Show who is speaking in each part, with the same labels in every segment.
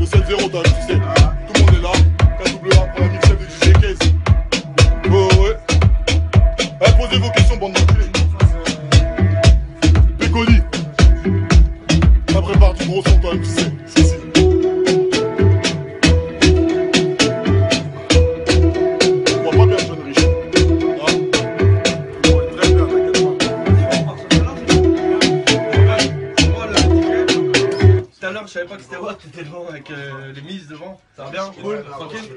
Speaker 1: le 7-0, t'as tu. Tout le monde est là. Pas
Speaker 2: que c'était Watt était devant avec euh, les mises devant. Ça va bien Cool Tranquille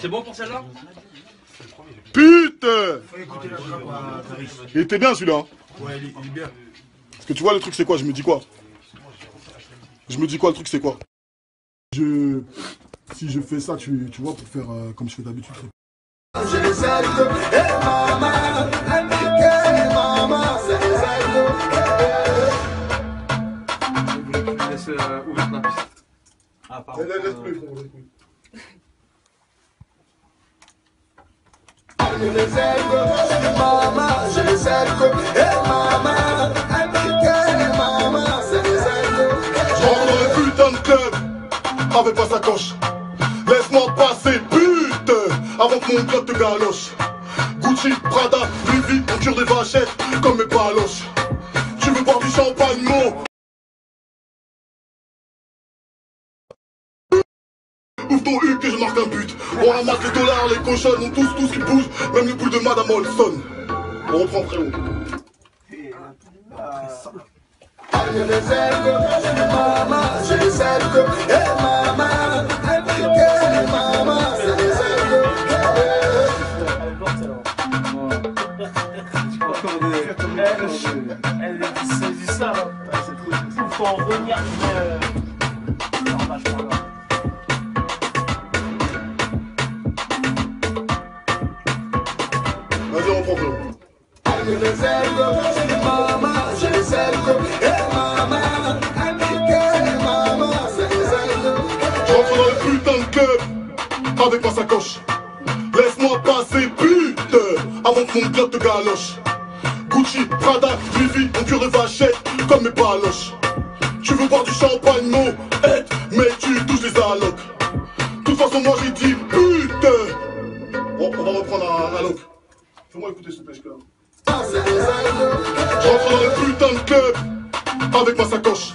Speaker 2: C'est bon pour celle-là
Speaker 1: Putain
Speaker 3: Faut écouter la trappe à Taris.
Speaker 1: Il était bien celui-là. hein.
Speaker 3: Ouais, il est, il est bien.
Speaker 1: Parce que tu vois, le truc, c'est quoi? Je me dis quoi? Je me dis quoi, le truc, c'est quoi? Je. Si je fais ça, tu, tu vois, pour faire euh, comme je fais d'habitude.
Speaker 4: Les les
Speaker 2: Laisse euh, ouverte la piste. Ah, pardon.
Speaker 4: J'ai les ailes de maman, j'ai les ailes de Eh maman, eh maman, c'est les de
Speaker 1: Je rentre dans le putain de club avec ma sacoche. Laisse-moi passer, putain, avant que mon club te galoche. Gucci, Prada, Louis V, on tire des vachettes Ton U que je marque un but. On ramasse les dollars, les cochons, on tous, tous qui bougent, même le boule de Madame Olson. On reprend frérot.
Speaker 4: Les de
Speaker 1: avec ma sacoche. Laisse-moi passer, putain, avant que mon club te galoche. Gucci, Prada, Louis V, on cure de vachette comme mes baloches. Tu veux boire du champagne, mon avec ma sacoche.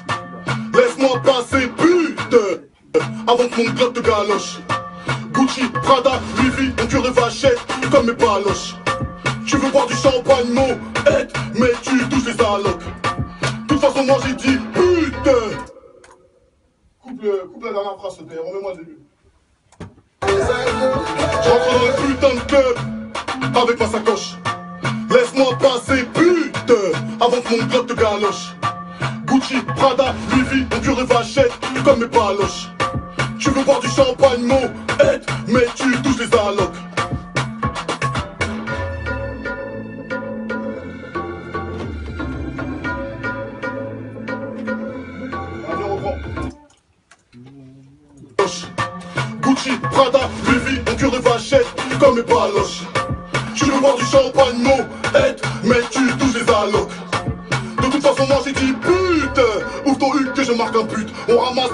Speaker 1: Laisse-moi passer, putain, avant que mon club te galoche. Gucci, Prada, Louis V, on cure de vachette comme mes baloches. Tu veux boire du champagne, mon aide, mais tu touches les allocs. De toute façon, moi j'ai dit putain. Coupe, la dernière phrase, s'il te plaît, remets-moi le début. Je rentre dans le putain de club avec ma sacoche. Laisse-moi passer, putain, avant que mon club te galoche. Gucci, Prada, Louis V, on cure de vachette comme mes baloches. Tu veux boire du champagne, mon aide, mais tu touches les allocs. Gucci, Prada, Louis V, on cure de vachette comme mes baloches. Tu veux boire du champagne, mon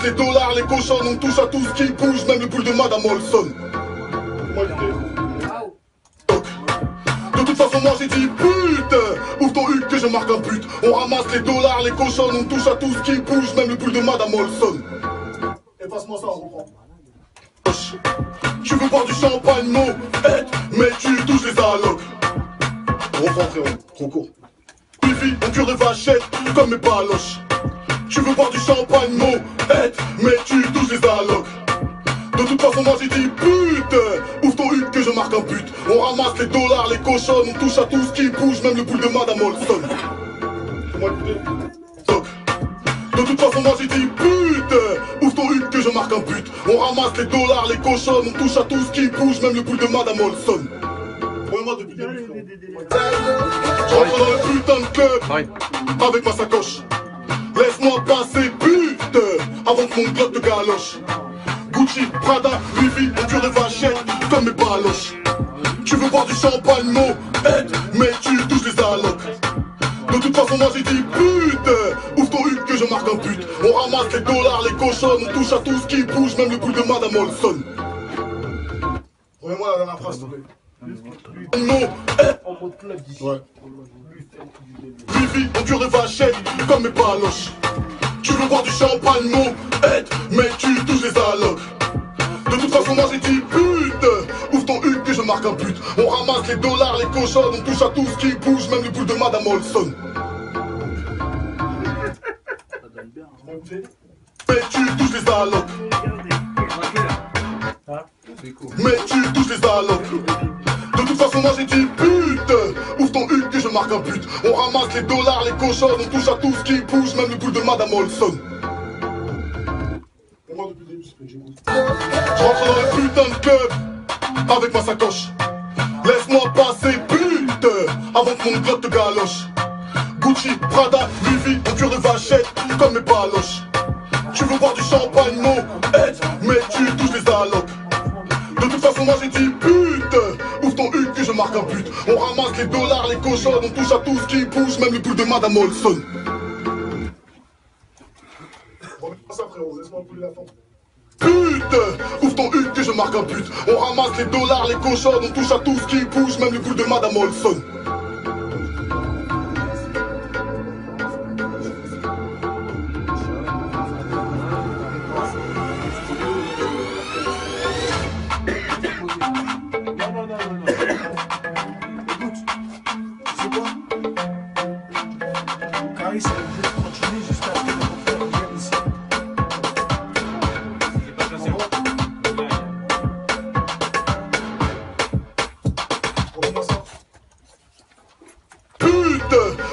Speaker 1: les dollars, les cochons, on touche à tout ce qui bouge, même le boule de Madame Olson. De toute façon, moi j'ai dit putain, ouvre ton que je marque un but. On ramasse les dollars, les cochons, on touche à tout ce qui bouge, même le boule de Madame Olson. Efface-moi ça, on reprend. Tu veux boire du champagne, aide, mais tu touches les allocs. On reprend, frérot, trop court. Bifi, on cure de vachette comme mes baloches. Tu veux boire du champagne, mon aide, mais tu touches les allocs. De toute façon, moi j'ai dit putain, ouvre ton huc que je marque un but. On ramasse les dollars, les cochons, on touche à tout ce qui bouge, même le boule de Madame Olson. Fais-moi écouter. Toc. De toute façon, moi j'ai dit putain, ouvre ton huc que je marque un but. On ramasse les dollars, les cochons, on touche à tout ce qui bouge, même le boule de Madame Olson. Remets-moi depuis. Je rentre dans le putain de club avec ma sacoche. Laisse-moi passer, putain, avant que mon club te galoche. Gucci, Prada, Louis V, on cure de vachette comme mes baloches. Tu veux boire du champagne, mon aide, mais tu touches les allocs. De toute façon, moi j'ai dit putain, ouvre ton huc que je marque un but. On ramasse les dollars, les cochons, on touche à tout ce qui bouge, même le bout de Madame Olson.
Speaker 3: Remets-moi la dernière phrase, s'il te plaît.
Speaker 1: Non,
Speaker 5: En mode club d'ici.
Speaker 3: Ouais.
Speaker 1: Vivi, en cure de vachette, comme mes baloches. Tu veux boire du champagne, mon aide, mais tu touches les allocs. De toute façon, moi j'ai dit pute. Ouvre ton huc que je marque un but. On ramasse les dollars, les cochons, on touche à tout ce qui bouge, même le bout de Madame Olson. Mais tu touches les allocs. Mais tu touches les allocs. De toute façon, moi j'ai dit pute. On ramasse les dollars, les cochons, on touche à tout ce qui bouge, même le bout de Madame Olson. Je rentre dans le putain de club avec ma sacoche. Laisse-moi passer, pute, avant que mon glock te galoche. Gucci, Prada, Vivi, en cure de vachette, comme mes baloches. On touche à tout ce qui bouge, même le bout de Madame Olson. Pute Ouvre ton huc que je marque un but On ramasse les dollars, les cochons, on touche à tout ce qui bouge, même le bout de Madame Olson.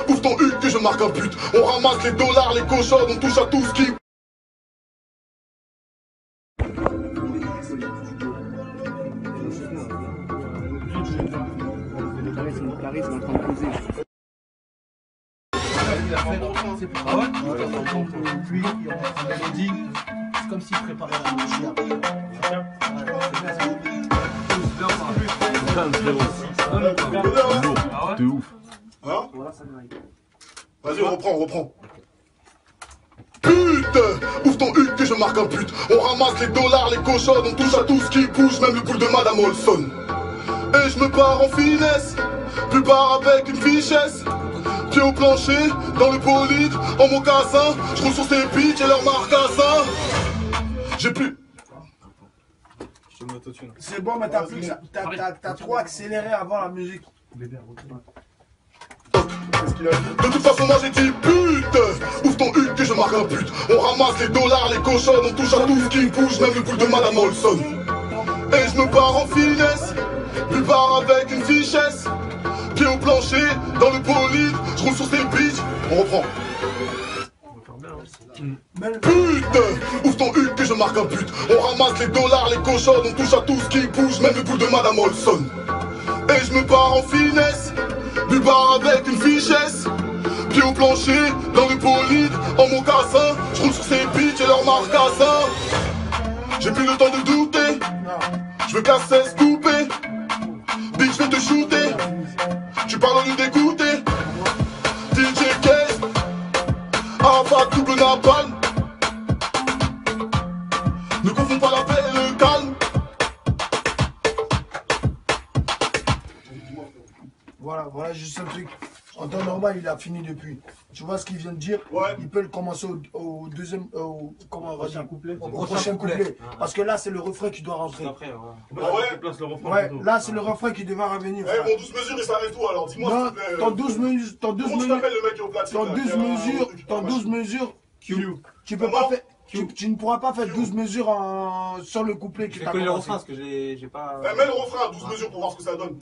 Speaker 1: Ouvre ton huc que je marque un but On ramasse les dollars, les cochons, on touche à tout ce qui...
Speaker 2: Ah.
Speaker 5: C'est comme s'il préparait la
Speaker 3: Vas-y, on reprend, on reprend.
Speaker 1: Pute Ouvre ton huc que je marque un but On ramasse les dollars, les cochons, on touche à tout ce qui bouge, même le bout de Madame Olson. Et je me pars en finesse, plus pars avec une fichesse. Pied au plancher, dans le bolide, en mocassin. Je roule sur ces bitches et leurs marcassins. J'ai plus.
Speaker 6: C'est bon, mais t'as plus- t'as trop accéléré avant la musique.
Speaker 1: De toute façon, moi j'ai dit pute Ouvre ton huc que je marque un but On ramasse les dollars, les cochons, on touche à tout ce qui bouge, même le bout de Madame Olson. Et je me pars en finesse, plus pars avec une fichesse. Pied au plancher, dans le bolide, je roule sur ces bitches. On reprend. Pute Ouvre ton huc que je marque un but On ramasse les dollars, les cochons, on touche à tout ce qui bouge, même le bout de Madame Olson. Et je me pars en finesse, du avec une fichesse. Pied au plancher, dans le bolide, en mocassin. Je roule sur ces bitches et leurs marcassins. J'ai plus le temps de douter. Je veux casser couper. Bitch, je vais te shooter. Tu parles au lieu d'écouter.
Speaker 6: Il a fini depuis. Tu vois ce qu'il vient de dire
Speaker 3: Ouais.
Speaker 6: Il peut le commencer au, au deuxième. Au, comment on va dire
Speaker 5: couplet.
Speaker 6: Au prochain couplet. Parce que là, c'est le refrain qui doit rentrer.
Speaker 3: Ah ouais
Speaker 6: Ouais, là, c'est le refrain qui devait revenir.
Speaker 3: Eh,
Speaker 6: frère.
Speaker 3: mon 12 mesures, il s'arrête où alors? Dis-moi
Speaker 6: Non,
Speaker 3: s'il te plaît.
Speaker 6: ton 12 mesures. Ton 12
Speaker 3: Comment tu
Speaker 6: mesures.
Speaker 3: t'appelles le mec qui est au platine
Speaker 6: Ton
Speaker 3: là,
Speaker 6: 12
Speaker 3: qui a un
Speaker 6: mesures.
Speaker 3: truc
Speaker 6: Ton
Speaker 3: pas
Speaker 6: 12
Speaker 3: machin
Speaker 6: mesures. Tu, tu peux pas faire. Tu, tu ne pourras pas faire 12 mesures en, sur le couplet qui
Speaker 7: J'ai
Speaker 6: t'a
Speaker 7: connu le refrain parce que j'ai j'ai pas.
Speaker 3: Eh, mets le refrain à 12 mesures pour voir ce que ça donne.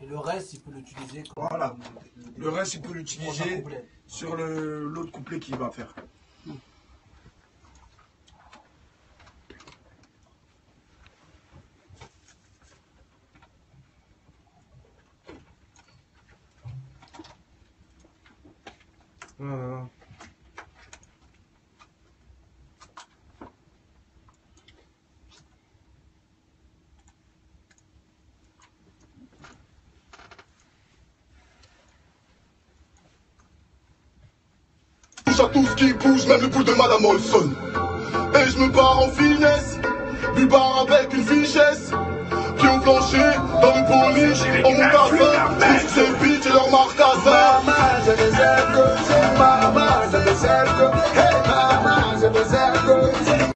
Speaker 1: Et
Speaker 5: le reste, il peut l'utiliser.
Speaker 6: Voilà. Le reste, il peut l'utiliser sur l'autre couplet qu'il va faire.
Speaker 1: touche à tout ce qui bouge, même le pouls de Madame Olson. Et je me barre en finesse, du bar avec une fichesse. Qui ont flanché dans le polish, en mon casin. Tous ces bitches et leur marcassin. Maman, je les aime comme c'est maman, je les aime comme hey
Speaker 4: maman, je les aime comme